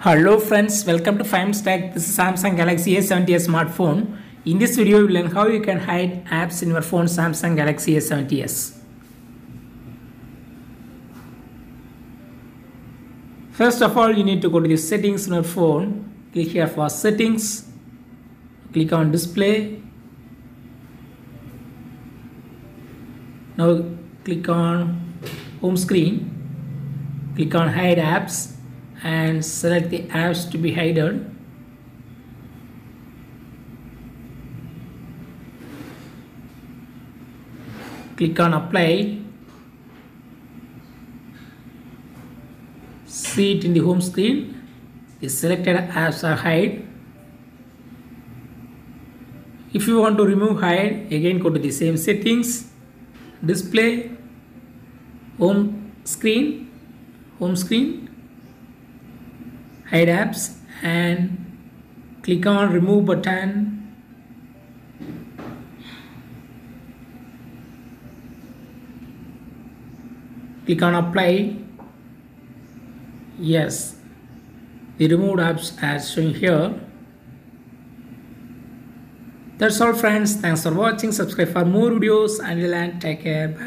Hello friends, welcome to 5-Minutes Tech. This is Samsung Galaxy A70s smartphone. In this video, we will learn how you can hide apps in your phone Samsung Galaxy A70s. First of all, you need to go to the settings in your phone. Click here for settings. Click on display. Now click on home screen. Click on hide apps and select the apps to be hidden. Click on apply. See it in the home screen. The selected apps are hide. If you want to remove hide, again go to the same settings, display, home screen, home screen, hide apps and click on remove button. Click on apply. Yes. The removed apps as shown here. That's all friends. Thanks for watching. Subscribe for more videos. And take care. Bye